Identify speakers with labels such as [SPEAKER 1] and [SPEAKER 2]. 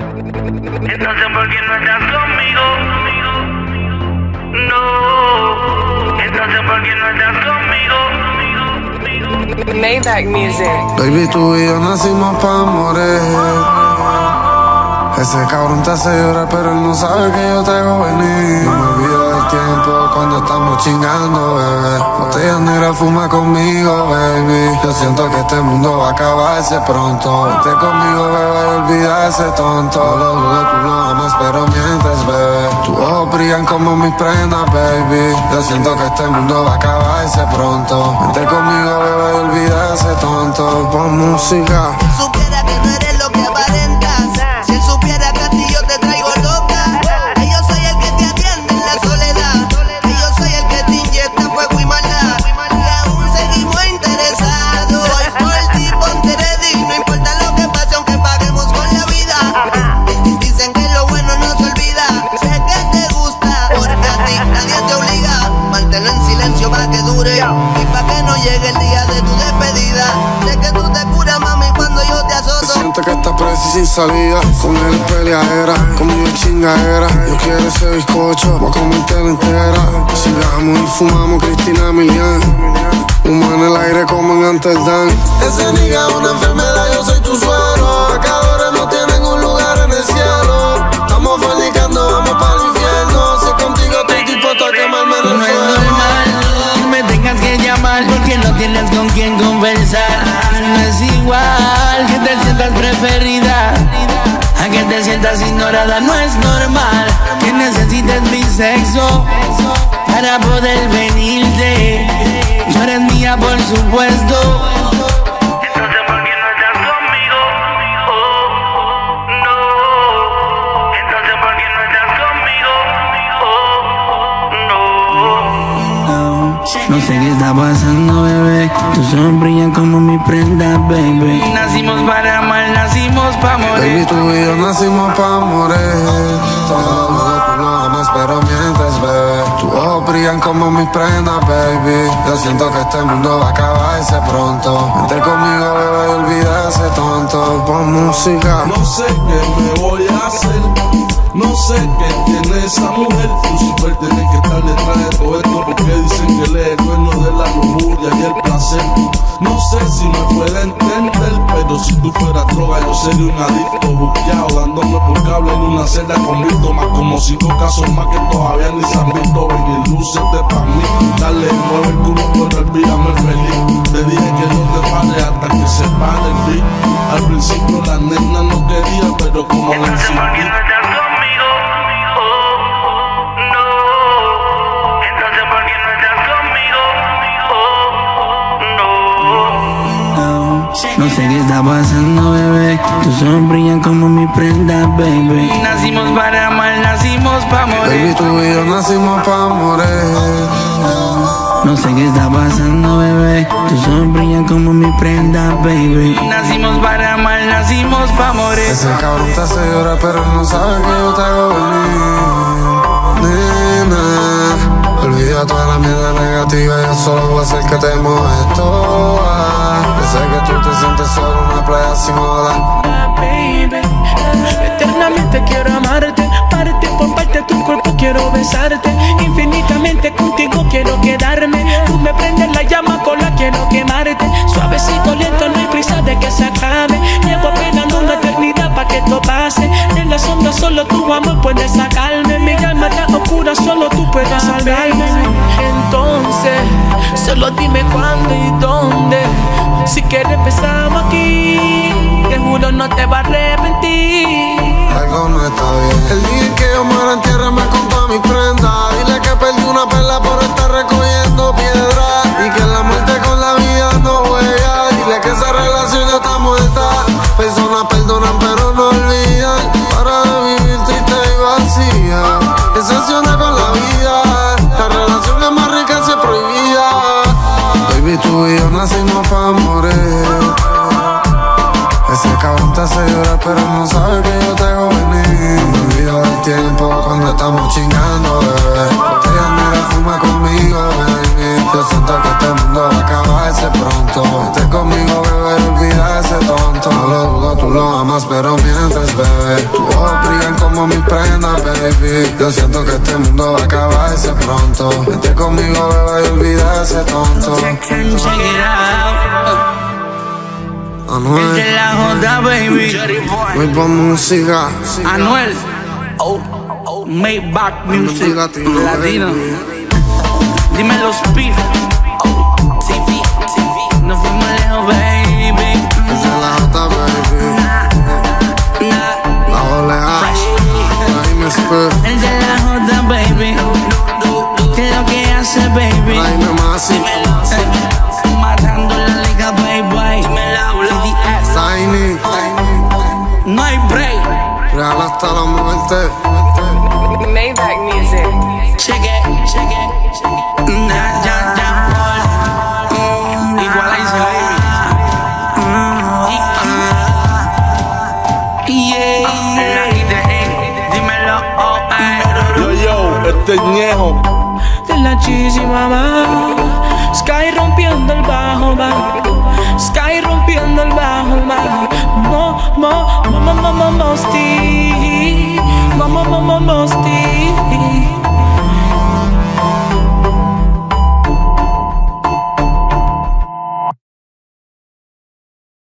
[SPEAKER 1] Entonces, ¿por qué no estás conmigo? No. Entonces, ¿por qué no estás conmigo?
[SPEAKER 2] Maybach Music.
[SPEAKER 3] Baby, tú y yo nacimos pa' morir. Ese cabrón te hace llorar, pero él no sabe que yo te hago venir. No me olvido del tiempo cuando estamos chingando, bebé. Botella negra fuma conmigo, baby. Yo siento que este mundo va a acabarse pronto. Vete conmigo, bebé, y tonto. No lo dudo, tú lo amas, pero mientes, bebé. Tus ojos brillan como mis prendas, baby. Yo siento que este mundo va a acabarse pronto. Vete conmigo, bebé, y tonto. Pon música. Sin salida Con él peleadera, conmigo chingadera. Yo quiero ese bizcocho, voy a comértela entera. Sigamos y fumamos Cristina Milian. Humo en el aire como en Amsterdam. Ese nigga es una enfermedad, yo soy tu suero. Pecadores no tienen un lugar en el cielo. Estamos fornicando, vamos para el infierno. Si es contigo estoy dispuesto a quemarme en el
[SPEAKER 4] No es
[SPEAKER 3] fuego
[SPEAKER 4] normal que me tengas que llamar porque no tienes con quién conversar. No es igual preferida a que te sientas ignorada. No es normal que necesites mi sexo para poder venirte. Tú eres mía, por supuesto.
[SPEAKER 1] No.
[SPEAKER 4] Sé qué está pasando, bebé. Tus ojos brillan como mi prenda, baby. Nacimos para amar, nacimos para
[SPEAKER 3] Baby,
[SPEAKER 4] morir.
[SPEAKER 3] tú y yo nacimos pa' morir Todo lo que tú amas, pero mientes, bebé Tus ojos brillan como mis prendas, baby Yo siento que este mundo va a acabarse pronto Vente conmigo, bebé, y olvida ese tonto Pon música
[SPEAKER 5] No sé qué me voy a hacer. No sé qué tiene esa mujer. Lucifer tiene que estar detrás de todo esto porque dicen que él es el dueño de la lujuria y el placer. No sé si me puede entender, pero si tú fueras droga, yo sería un adicto buqueado, dándome por cable en una celda con visto más como cinco casos más que todavía ni se han visto. Ven y lúcete pa' mí, dale, mueve el culo, pero olvídame feliz. Te dije que no te pares hasta que se pare el beat. Al principio la nena no quería, pero como la
[SPEAKER 1] no.
[SPEAKER 4] Sé qué está pasando, bebé. Tus ojos brillan como mi prenda, baby. Nacimos para amar, nacimos para
[SPEAKER 3] Baby,
[SPEAKER 4] morir.
[SPEAKER 3] tú y yo nacimos pa' morir
[SPEAKER 4] No sé qué está pasando, bebé. Tus ojos brillan como mi prenda, baby. Nacimos para amar, nacimos para morir.
[SPEAKER 3] Ese cabrón te hace llorar, pero él no sabe que yo te hago venir Nena Olvida toda la mierda negativa, yo solo voy a hacer que te mojes toda sé que tú te sientes solo en una playa sin olas
[SPEAKER 6] baby. Eternamente quiero amarte, parte por parte tu cuerpo quiero besarte. Infinitamente contigo quiero quedarme. Tú me prendes la llama con la quiero quemarte. Suavecito, lento, no hay prisa de que se acabe. Llevo esperando una eternidad para que esto pase. De la sombra solo tu amor puede sacarme. Mi alma está oscura, solo tú puedes salvarme. Entonces, solo dime cuándo y dónde. Si quieres empezamos aquí. Te juro no te va a arrepentir.
[SPEAKER 3] Algo no está bien El día que yo Baby, tú y yo nacimos pa' morir. Ese cabrón te hace llorar Pero no sabe que yo te hago venir. Me olvido del tiempo cuando estamos chingando, bebé baby. Yo siento que este mundo va a acabarse pronto. Vete conmigo, beba, y olvida ese tonto.
[SPEAKER 4] Check it out. El
[SPEAKER 3] Anuel,
[SPEAKER 4] de la J, baby.
[SPEAKER 3] voy pa' música.
[SPEAKER 4] Anuel. Maybach Music.
[SPEAKER 3] Latino,
[SPEAKER 4] Latino. Dime los beef.
[SPEAKER 3] Hasta la muerte.
[SPEAKER 2] Maybach music.
[SPEAKER 4] Check it, check it, check it. Nah, ya, ya, boy. Mm, Igualize, baby. Mm, Yeah. Dímelo, oh.
[SPEAKER 5] Yo, yo, este ñejo.
[SPEAKER 6] de la cheesy mamá. Sky rompiendo el bajo, va. Sky rompiendo el bajo, va.